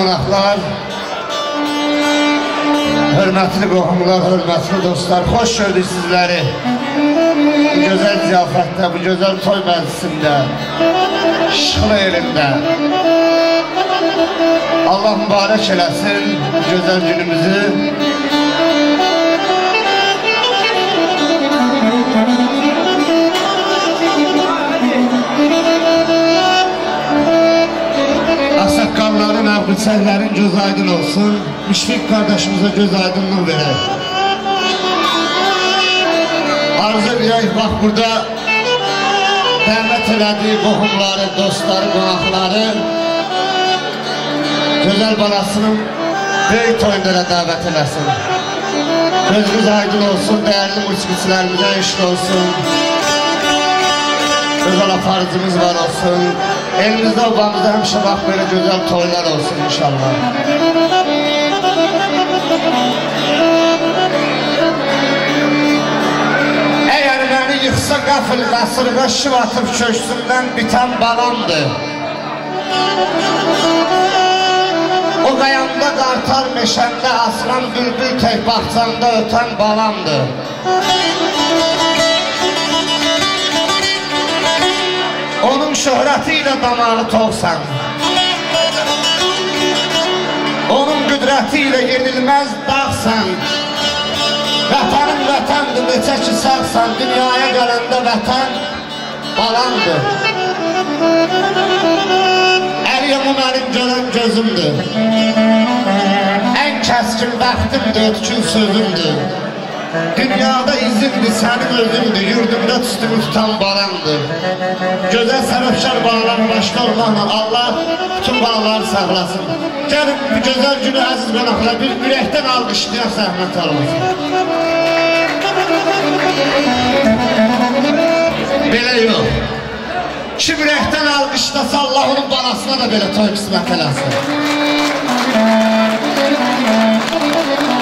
qonaqlar, hörmətli qohumlar, hörmətli dostlar, xoş gördük sizləri. Bu gözəl ziyafətdə, bu gözəl toy məclisində, şıxlı elində. Allah mübarək eləsin bu gözəl günümüzü. Əbqıçəklərin göz aydın olsun. Müşfiq qardaşımıza göz aydınlıq verək. Arzu edək, bax burada dəvət elədiyi qohumları, dostları, qonaqları gözəl balasının böyük toyunlara dəvət eləsin. Gözünüz aydın olsun, dəyərli musiqiçilərimizə işlə olsun. Gözəl aparıcımız var olsun. Elimizdə obamızda həmişə bax belə gözəl toylar olsun inşallah. Əgər məni yıxsa qafil qasırğa şiv atıb köksümdən bitən balamdır. O qayanda qartar meşəndə aslan bülbül tək baxcanda ötən balamdır. Onun şöhrəti ilə damağı toxsan. Onun qüdrəti ilə yenilməz dağsan. Vətənin vətəndir, neçə ki sağsan, dünyaya gələndə vətən balandır. Əliyamu mənim görən gözümdür. Ən kəskin bəxtimdir, ötkün sözümdür. Dünyada izimdir, sənin özümdür, yurdumda tüstümü tutan balandır. Gözəl səbəbkar bağlar başda olmaqla Allah bütün bağları sağlasın. Gəlin bu gözəl günü əziz qonaqlar bir ürəkdən alqışlayan zəhmət almasın. Belə yox. Kim ürəkdən alqışlasa Allah onun balasına da belə toy qismət eləsin.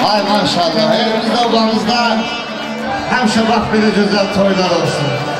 Ay maşallah, elimizdə obamızda həmişə bax belə gözəl toylar olsun.